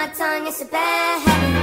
my tongue, it's a bad habit.